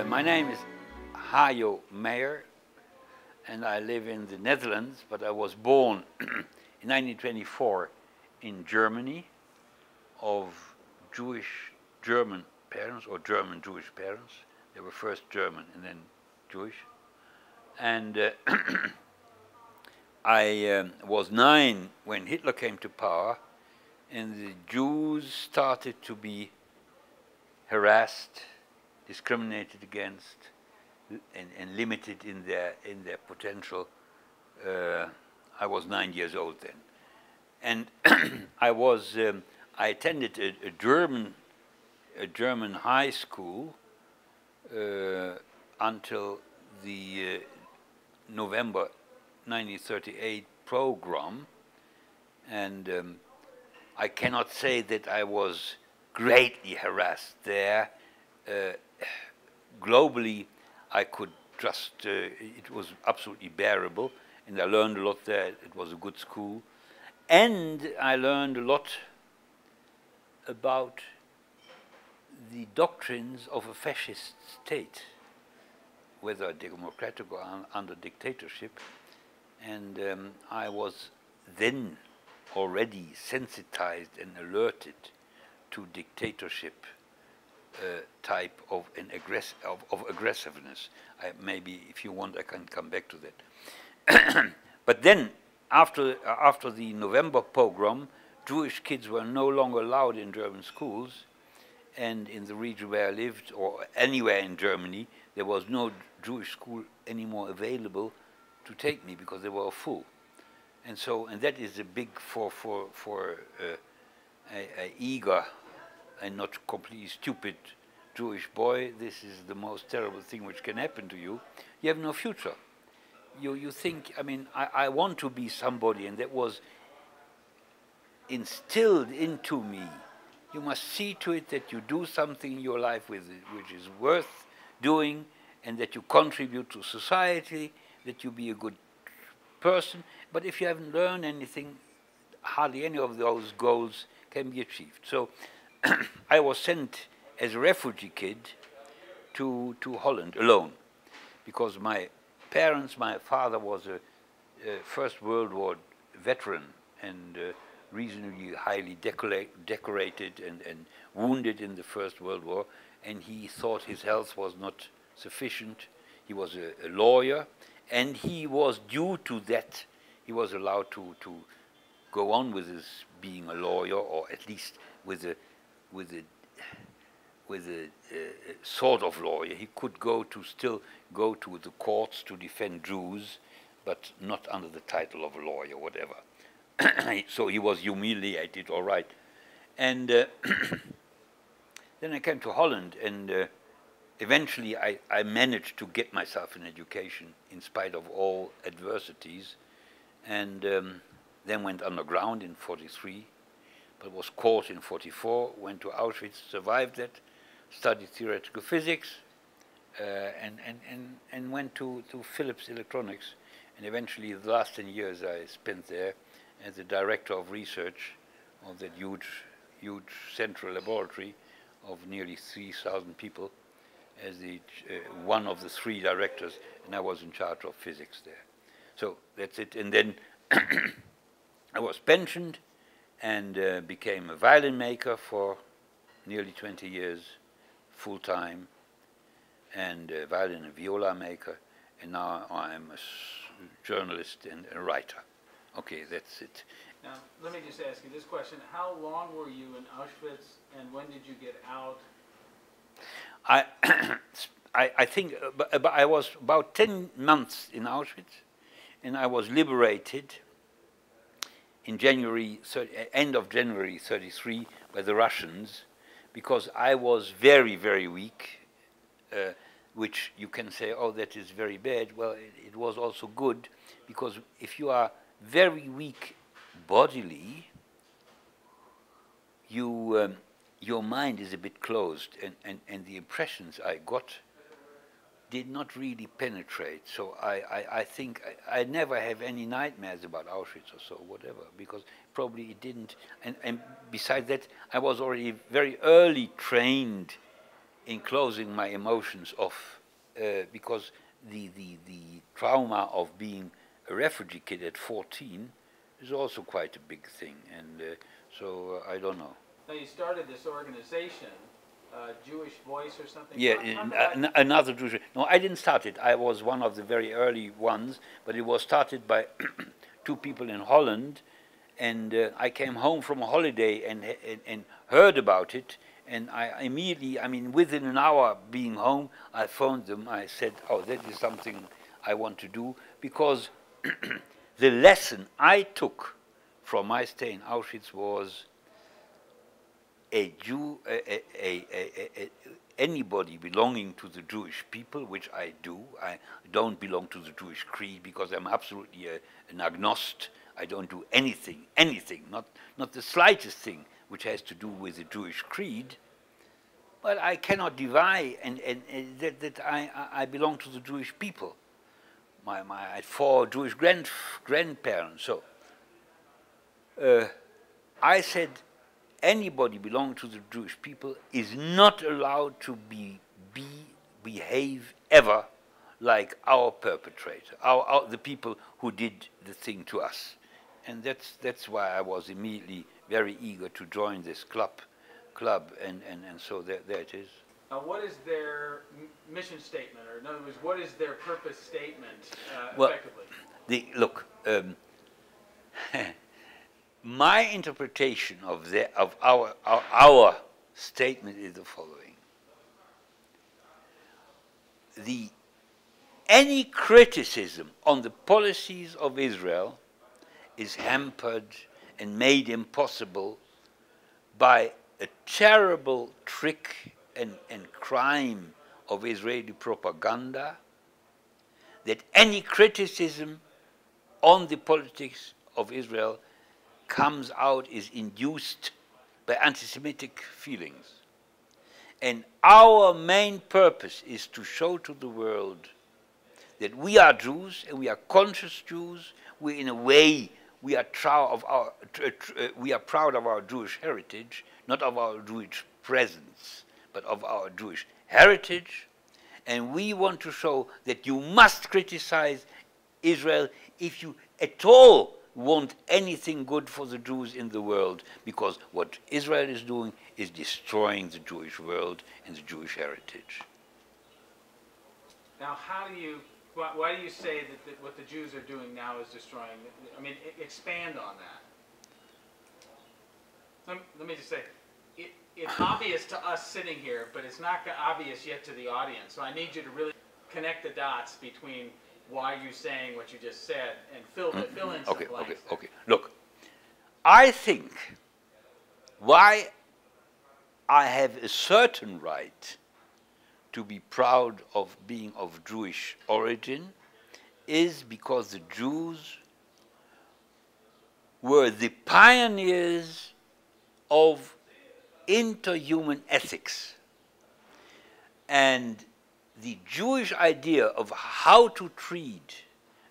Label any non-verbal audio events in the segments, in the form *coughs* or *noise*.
Uh, my name is Hajo Meyer, and I live in the Netherlands, but I was born *clears throat* in 1924 in Germany of Jewish German parents or German Jewish parents. They were first German and then Jewish. And uh, *clears throat* I um, was nine when Hitler came to power, and the Jews started to be harassed, discriminated against, and, and limited in their in their potential. Uh, I was nine years old then, and *clears throat* I was um, I attended a, a, German a German high school uh, until the uh, November 1938 pogrom, and um, I cannot say that I was greatly harassed there. Uh, globally, I could just, uh, it was absolutely bearable, and I learned a lot there. It was a good school. And I learned a lot about the doctrines of a fascist state, whether democratic or un under dictatorship. And um, I was then already sensitized and alerted to dictatorship uh, type of, an aggress of, of aggressiveness. I, maybe, if you want, I can come back to that. *coughs* but then, after, uh, after the November pogrom, Jewish kids were no longer allowed in German schools, and in the region where I lived, or anywhere in Germany, there was no Jewish school anymore available to take me because they were full. And so, and that is a big for for for uh, a, a eager and not completely stupid Jewish boy, this is the most terrible thing which can happen to you. You have no future. You, you think, I mean, I, I want to be somebody, and that was instilled into me. You must see to it that you do something in your life with it, which is worth doing, and that you contribute to society, that you be a good person. But if you haven't learned anything, hardly any of those goals can be achieved. So I was sent as a refugee kid to, to Holland alone because my parents, my father was a, First World War veteran and uh, reasonably highly decorated and, and wounded in the First World War, and he thought his health was not sufficient. He was a, a lawyer, and he was due to that, he was allowed to, to go on with his being a lawyer, or at least with a with a with a, a, sort of lawyer. He could go to still go to the courts to defend Jews, but not under the title of a lawyer, whatever. *coughs* so he was humiliated, all right. And uh, *coughs* then I came to Holland, and uh, eventually I, I managed to get myself an education in spite of all adversities, and um, then went underground in 43 but was caught in 44, went to Auschwitz, survived that, studied theoretical physics, uh, and, and, and, and went to, to Philips Electronics. And eventually, the last 10 years I spent there as the director of research of that huge, huge central laboratory of nearly 3,000 people as the, uh, one of the three directors, and I was in charge of physics there. So that's it. And then *coughs* I was pensioned, and uh, became a violin maker for nearly 20 years, full time, and a violin and viola maker, and now I'm a journalist and a writer. Okay, that's it. Now, let me just ask you this question. How long were you in Auschwitz, and when did you get out? I, *clears throat* I, I think uh, I was about 10 months in Auschwitz, and I was liberated in January, end of January 33 by the Russians, because I was very, very weak, uh, which you can say, oh, that is very bad. Well, it, it was also good, because if you are very weak bodily, you, um, your mind is a bit closed, and, and, and the impressions I got did not really penetrate. So I, I, I think I, I, never have any nightmares about Auschwitz or so, whatever, because probably it didn't. And, and besides that, I was already very early trained in closing my emotions off uh, because the, the, the trauma of being a refugee kid at 14 is also quite a big thing. And uh, so uh, I don't know. Now you started this organization, uh, Jewish Voice or something. Yeah, in- uh, another Jewish. No, I didn't start it. I was one of the very early ones, but it was started by *clears throat* two people in Holland, and uh, I came home from a holiday and, and and heard about it, and I immediately, I mean, within an hour being home, I phoned them. I said, "Oh, that is something I want to do," because *clears throat* the lesson I took from my stay in Auschwitz was a Jew, a, a, anybody belonging to the Jewish people, which I do. I don't belong to the Jewish creed because I'm absolutely an agnost. I don't do anything, anything, not, not the slightest thing which has to do with the Jewish creed. But I cannot deny and, and, and that, that I, I belong to the Jewish people. My, my, I four Jewish grand, grandparents, so uh, I said anybody belonging to the Jewish people is not allowed to be, be behave ever like our perpetrator, our, our, the people who did the thing to us. And that's, that's why I was immediately very eager to join this club, club and, and, and so there, there it is. Now, what is their m- mission statement, or in other words, what is their purpose statement uh, Well- effectively? The, look, um, *laughs* my interpretation of, the, of our, our, our statement is the following. The, any criticism on the policies of Israel is hampered and made impossible by a terrible trick and, and crime of Israeli propaganda that any criticism on the politics of Israel comes out is induced by anti-Semitic feelings. And our main purpose is to show to the world that we are Jews and we are conscious Jews. We, in a way, we are our uh, we are proud of our Jewish heritage, not of our Jewish presence, but of our Jewish heritage. And we want to show that you must criticize Israel if you at all want anything good for the Jews in the world, because what Israel is doing is destroying the Jewish world and the Jewish heritage. Now, how do you, why, why do you say that, that what the Jews are doing now is destroying? I mean, expand on that. Let, me- let me just say, it, it's obvious to us sitting here, but it's not obvious yet to the audience. So I need you to really connect the dots between why are you're saying what you just said and fill, the- mm, mm, fill in some Okay, okay, there. okay. Look, I think why I have a certain right to be proud of being of Jewish origin is because the Jews were the pioneers of interhuman ethics. And the Jewish idea of how to treat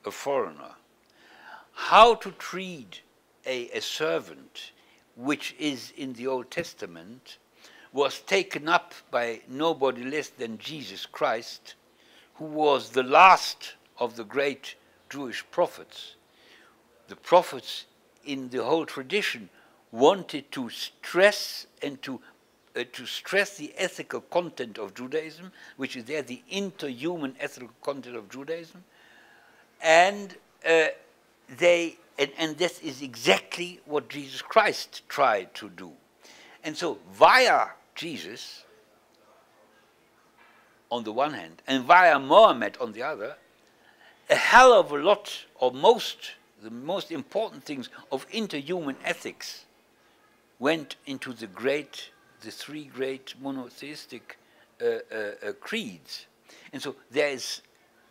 a foreigner, how to treat a, a servant, which is in the Old Testament, was taken up by nobody less than Jesus Christ, who was the last of the great Jewish prophets. The prophets in the whole tradition wanted to stress and to uh, to stress the ethical content of Judaism, which is there the interhuman ethical content of Judaism, and uh, they and, and this is exactly what Jesus Christ tried to do, and so via Jesus, on the one hand, and via Mohammed on the other, a hell of a lot, or most, the most important things of interhuman ethics went into the great, the three great monotheistic uh, uh, uh, creeds. And so there is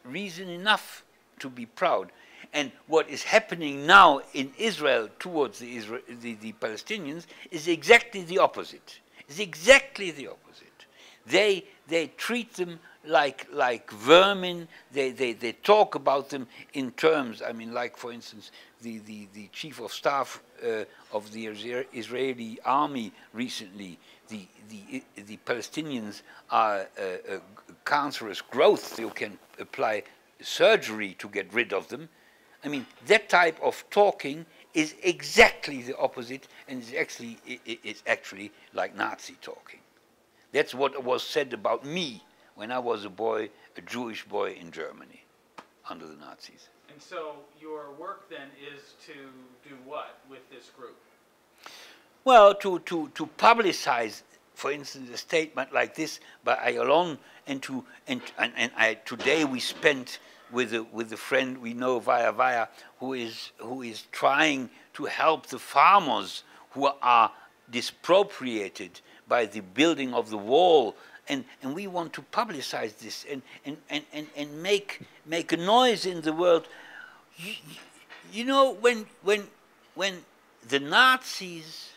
reason enough to be proud. And what is happening now in Israel towards the, Isra- the, the Palestinians is exactly the opposite. It's exactly the opposite. They, they treat them like, like vermin. They, they, they talk about them in terms, I mean, like, for instance, the, the, the chief of staff uh, of the Israeli army recently, the, the, the Palestinians are a, a cancerous growth. You can apply surgery to get rid of them. I mean, that type of talking is exactly the opposite, and it's actually, it's actually like Nazi talking. That's what was said about me when I was a boy, a Jewish boy in Germany, under the Nazis. And so your work then is to do what with this group? Well, to, to, to publicize, for instance, a statement like this by Ayalon, and to and and, and I, today we spent with a, with a friend we know via via who is who is trying to help the farmers who are dispropriated by the building of the wall and, and we want to publicize this and, and, and, and, and make, make a noise in the world. You, you know, when, when, when the Nazis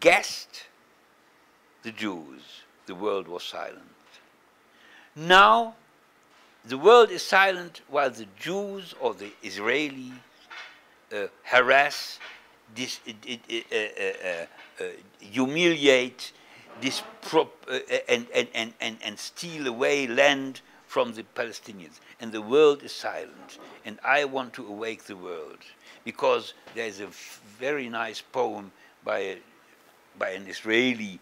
gassed the Jews, the world was silent. Now, the world is silent while the Jews or the Israelis uh, harass, dis, uh, uh, uh, humiliate, and, and, and, and, and steal away land from the Palestinians. And the world is silent. And I want to awake the world because there's a very nice poem by, a, by an Israeli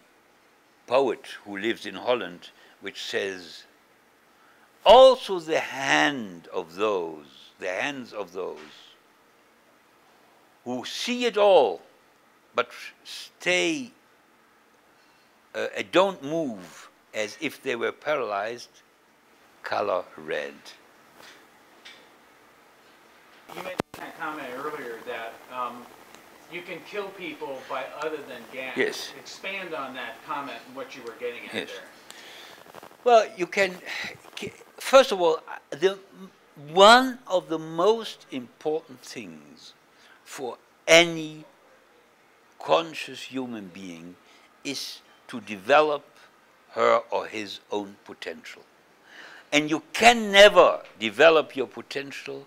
poet who lives in Holland which says, also the hand of those, the hands of those who see it all but stay uh, don't move as if they were paralyzed, color red. You made a comment earlier that um, you can kill people by other than gas. Yes. Expand on that comment and what you were getting at yes. there. Well, you can, first of all, the, one of the most important things for any conscious human being is to develop her or his own potential. And you can never develop your potential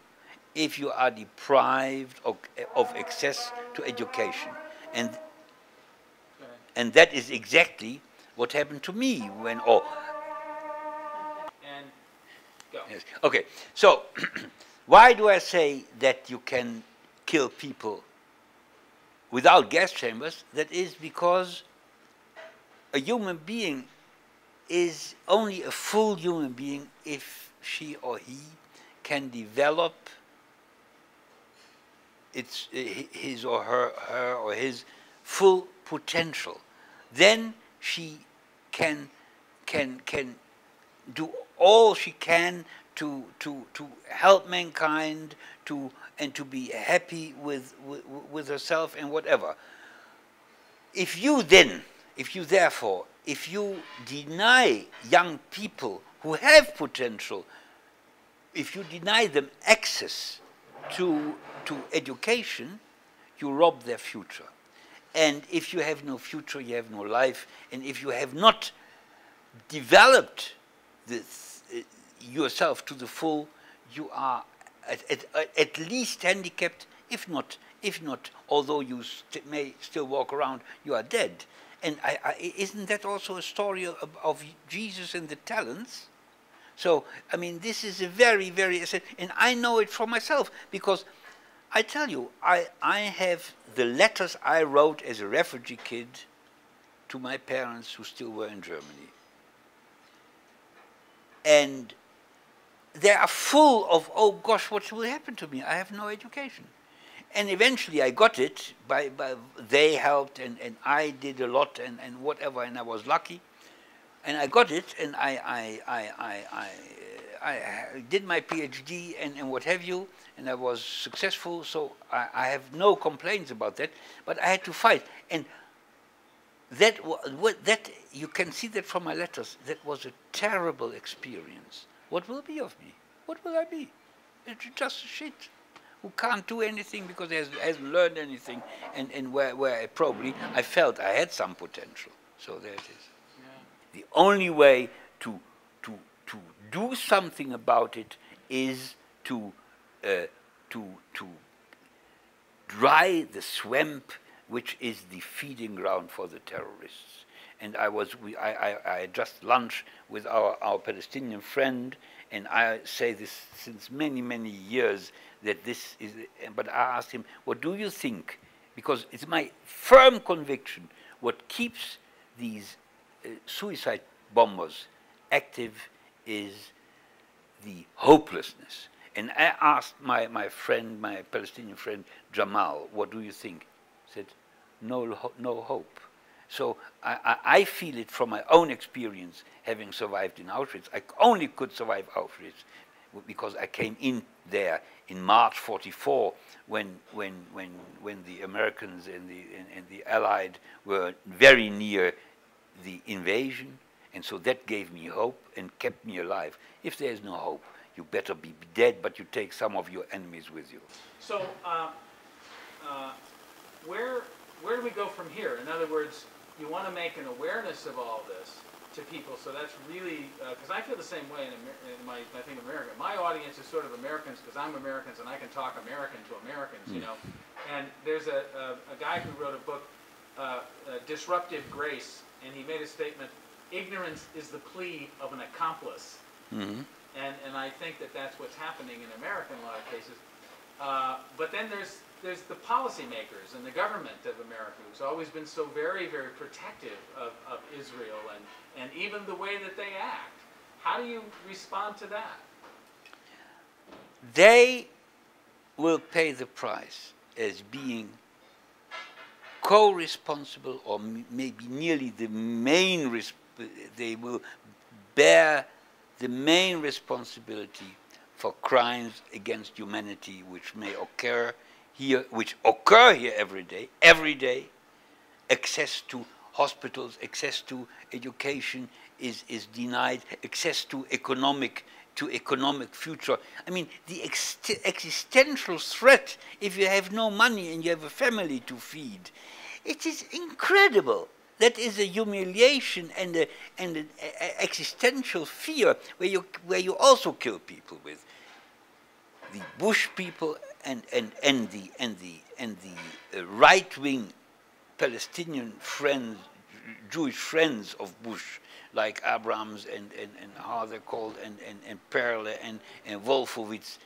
if you are deprived of, of access to education. And, and that is exactly what happened to me when, oh, and go. Yes. Okay, so *clears throat* why do I say that you can kill people without gas chambers? That is because a human being is only a full human being if she or he can develop its his or her her or his full potential. Then she can can can do all she can to to to help mankind to and to be happy with with, with herself and whatever. If you then if you therefore, if you deny young people who have potential, if you deny them access to, to education, you rob their future. And if you have no future, you have no life. And if you have not developed this, uh, yourself to the full, you are at, at, at least handicapped, if not, if not, although you st may still walk around, you are dead. And I, I, isn't that also a story of, of, Jesus and the talents? So, I mean, this is a very, very, and I know it for myself because I tell you, I, I have the letters I wrote as a refugee kid to my parents who still were in Germany. And they are full of, oh gosh, what will happen to me? I have no education. And eventually I got it, by, by they helped and, and I did a lot and, and whatever, and I was lucky. And I got it, and I, I, I, I, I, I did my PhD and, and what have you, and I was successful, so I, I have no complaints about that, but I had to fight. And that, that, you can see that from my letters, that was a terrible experience. What will be of me? What will I be? It's just shit who can't do anything because he has, hasn't learned anything, and, and where, where I probably I felt I had some potential. So there it is. the only way to, to, to do something about it is to, uh, to, to dry the swamp which is the feeding ground for the terrorists. And I was, we, I, I, I just lunch with our, our Palestinian friend, and I say this since many, many years that this is, but I asked him, what do you think? Because it's my firm conviction what keeps these uh, suicide bombers active is the hopelessness. And I asked my, my friend, my Palestinian friend Jamal, what do you think? He said, no, no hope. So I, I, I, feel it from my own experience, having survived in Auschwitz. I only could survive Auschwitz because I came in there in March 44 when, when, when, when the Americans and the, and, and the Allied were very near the invasion. And so that gave me hope and kept me alive. If there's no hope, you better be dead, but you take some of your enemies with you. So, uh, uh, where, where do we go from here? In other words, you want to make an awareness of all this to people. So that's really because uh, I feel the same way in, Amer in my I think America. My audience is sort of Americans because I'm Americans and I can talk American to Americans, mm. you know. And there's a, a, a, guy who wrote a book, uh, uh, Disruptive Grace, and he made a statement: ignorance is the plea of an accomplice. Mm-hmm. And and I think that that's what's happening in America in a lot of cases. Uh, but then there's there's the policymakers and the government of America who's always been so very, very protective of, of Israel and, and even the way that they act. How do you respond to that? They will pay the price as being co-responsible or maybe nearly the main, they will bear the main responsibility for crimes against humanity which may occur here, which occur here every day, every day, access to hospitals, access to education is, is denied, access to economic to economic future. I mean, the ex existential threat if you have no money and you have a family to feed, it is incredible. That is a humiliation and, a, and an existential fear where you, where you also kill people with. The Bush people and, and, and the, and the, and the uh, right-wing Palestinian friends, Jewish friends of Bush, like Abrams and, and, and how they're called, and, and, and Perle and, and Wolfowitz,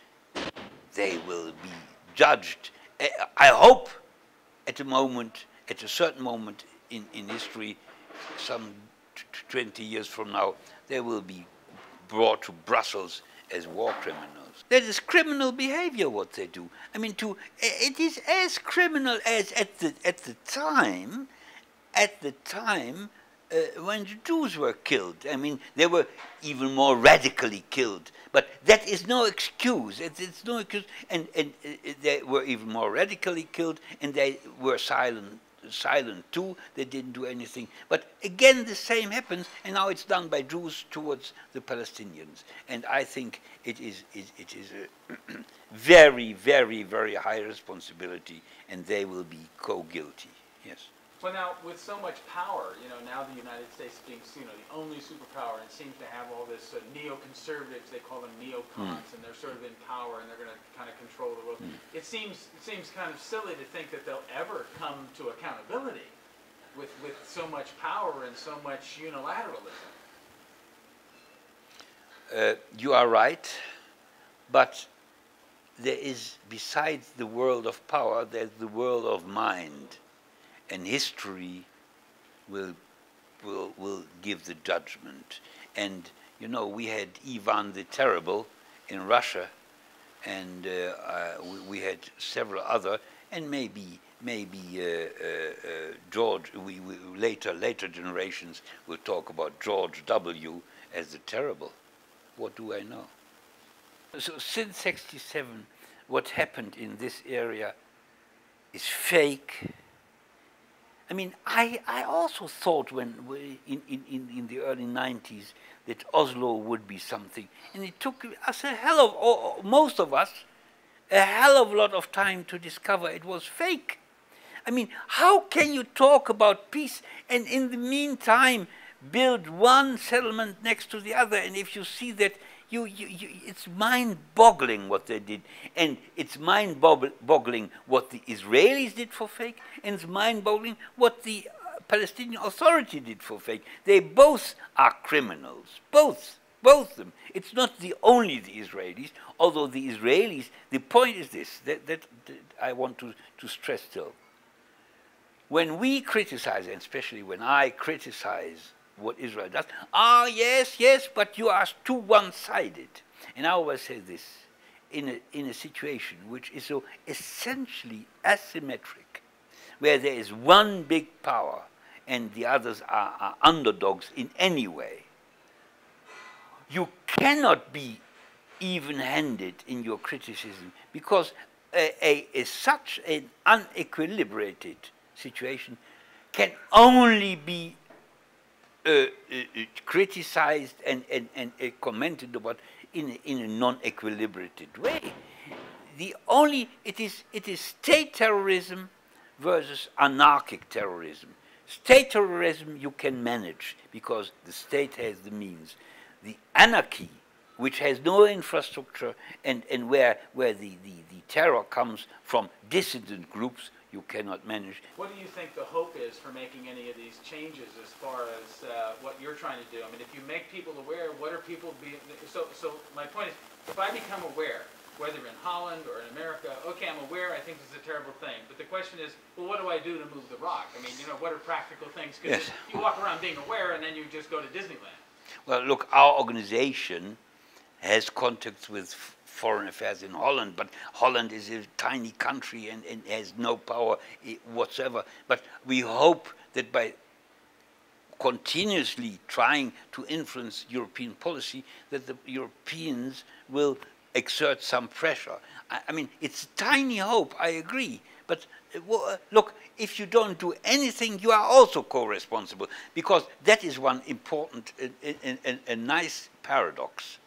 they will be judged. I hope at a moment, at a certain moment in, in history, some 20 years from now, they will be brought to Brussels as war criminals. That is criminal behavior what they do. I mean, to it is as criminal as at the at the time, at the time uh, when the Jews were killed. I mean, they were even more radically killed. But that is no excuse. It, it's no excuse. And and uh, they were even more radically killed, and they were silent silent too. They didn't do anything. But again, the same happens, and now it's done by Jews towards the Palestinians. And I think it is, it, it is a *clears throat* very, very, very high responsibility, and they will be co-guilty. Yes. Well, now with so much power, you know, now the United States being, you know, the only superpower, and seems to have all this uh, neo-conservatives. They call them neocons, mm. and they're sort of in power, and they're going to kind of control the world. Mm. It seems it seems kind of silly to think that they'll ever come to accountability with with so much power and so much unilateralism. Uh, you are right, but there is besides the world of power, there's the world of mind and history will, will, will give the judgment. And, you know, we had Ivan the Terrible in Russia, and uh, uh, we, we, had several other, and maybe maybe uh, uh, uh, George. We, we, later later generations will talk about George W. as the Terrible. What do I know? So since '67, what happened in this area is fake I mean, I, I also thought when in, in, in the early 90s that Oslo would be something. And it took us a hell of, or most of us, a hell of a lot of time to discover it was fake. I mean, how can you talk about peace and in the meantime build one settlement next to the other, and if you see that, you, you, you it's mind-boggling what they did, and it's mind-boggling what the Israelis did for fake, and it's mind-boggling what the uh, Palestinian Authority did for fake. They both are criminals, both, both of them. It's not the only the Israelis, although the Israelis. The point is this that, that, that I want to, to stress still. When we criticize, and especially when I criticize what Israel does. Ah, yes, yes, but you are too one-sided. And I always say this, in a, in a situation which is so essentially asymmetric, where there is one big power and the others are, are underdogs in any way, you cannot be even-handed in your criticism because a, a, a, such an unequilibrated situation can only be criticized and, and, and uh, commented about in, a, in a non-equilibrated way. The only, it is, it is state terrorism versus anarchic terrorism. State terrorism you can manage because the state has the means. The anarchy, which has no infrastructure and, and where, where the, the, the terror comes from dissident groups, you cannot manage. What do you think the hope is for making any of these changes as far as uh, what you're trying to do? I mean, if you make people aware, what are people being, so, so my point is, if I become aware, whether in Holland or in America, okay, I'm aware, I think this is a terrible thing. But the question is, well, what do I do to move the rock? I mean, you know, what are practical things? Because yes. you walk around being aware and then you just go to Disneyland. Well, look, our organization has contacts with foreign affairs in Holland, but Holland is a tiny country and, and has no power whatsoever. But we hope that by continuously trying to influence European policy, that the Europeans will exert some pressure. I, I mean, it's a tiny hope, I agree, but uh, look, if you don't do anything, you are also co-responsible, because that is one important and, and nice paradox.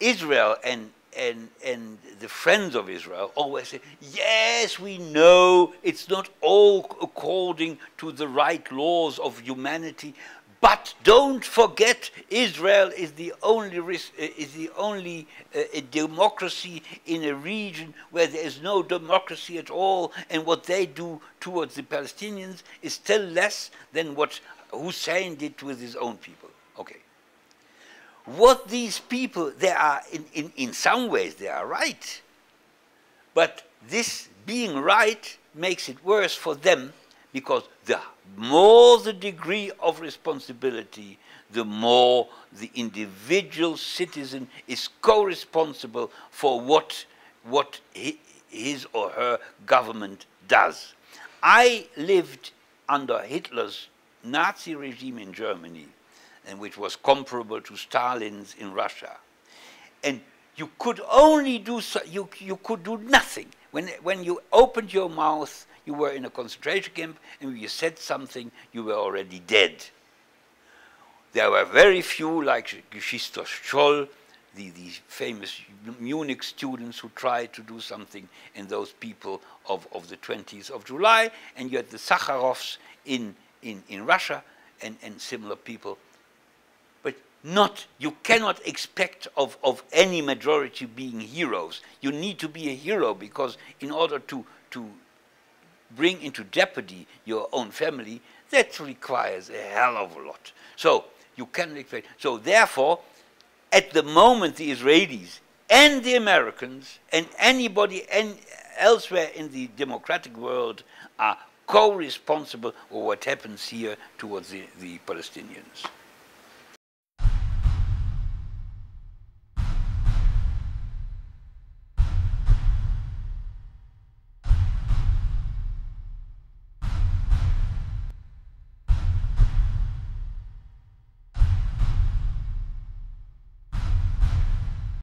Israel and and, and the friends of Israel always say, yes, we know it's not all according to the right laws of humanity, but don't forget Israel is the only, is the only uh, democracy in a region where there is no democracy at all, and what they do towards the Palestinians is still less than what Hussein did with his own people. Okay what these people, they are, in, in, in some ways, they are right. But this being right makes it worse for them because the more the degree of responsibility, the more the individual citizen is co-responsible for what, what his or her government does. I lived under Hitler's Nazi regime in Germany and which was comparable to Stalin's in Russia. And you could only do so, you, you could do nothing. When, when you opened your mouth, you were in a concentration camp, and you said something, you were already dead. There were very few, like Geschwister Scholl, the, the famous Munich students who tried to do something, and those people of, of the 20th of July, and you had the Sakharovs in, in, in Russia, and, and similar people not, you cannot expect of, of any majority being heroes. You need to be a hero because in order to, to bring into jeopardy your own family, that requires a hell of a lot. So you cannot expect. So therefore, at the moment, the Israelis and the Americans and anybody and elsewhere in the democratic world are co-responsible for what happens here towards the, the Palestinians.